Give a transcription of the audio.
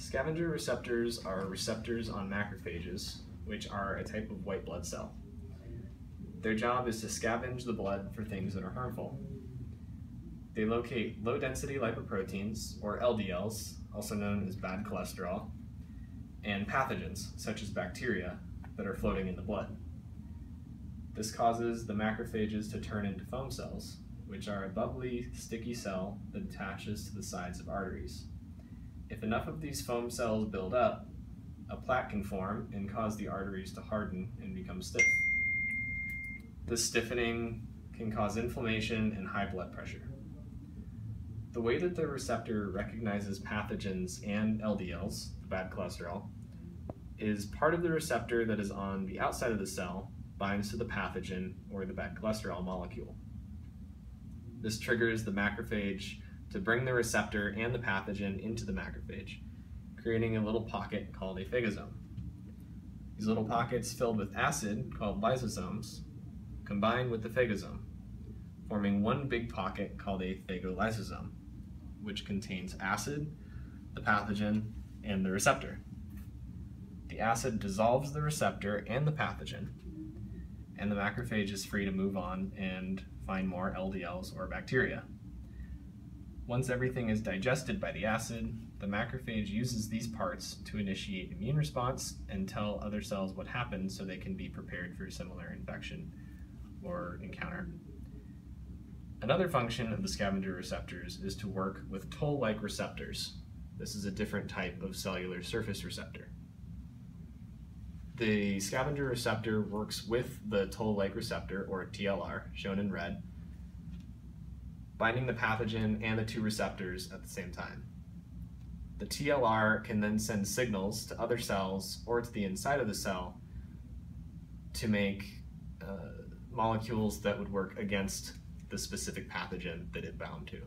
Scavenger receptors are receptors on macrophages, which are a type of white blood cell. Their job is to scavenge the blood for things that are harmful. They locate low-density lipoproteins, or LDLs, also known as bad cholesterol, and pathogens, such as bacteria, that are floating in the blood. This causes the macrophages to turn into foam cells, which are a bubbly, sticky cell that attaches to the sides of arteries. If enough of these foam cells build up, a plaque can form and cause the arteries to harden and become stiff. This stiffening can cause inflammation and high blood pressure. The way that the receptor recognizes pathogens and LDLs, the bad cholesterol, is part of the receptor that is on the outside of the cell binds to the pathogen or the bad cholesterol molecule. This triggers the macrophage to bring the receptor and the pathogen into the macrophage, creating a little pocket called a phagosome. These little pockets filled with acid, called lysosomes, combine with the phagosome, forming one big pocket called a phagolysosome, which contains acid, the pathogen, and the receptor. The acid dissolves the receptor and the pathogen, and the macrophage is free to move on and find more LDLs or bacteria. Once everything is digested by the acid, the macrophage uses these parts to initiate immune response and tell other cells what happened so they can be prepared for a similar infection or encounter. Another function of the scavenger receptors is to work with toll-like receptors. This is a different type of cellular surface receptor. The scavenger receptor works with the toll-like receptor, or TLR, shown in red, binding the pathogen and the two receptors at the same time. The TLR can then send signals to other cells or to the inside of the cell to make uh, molecules that would work against the specific pathogen that it bound to.